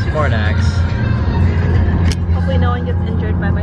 Mornax. Hopefully no one gets injured by my.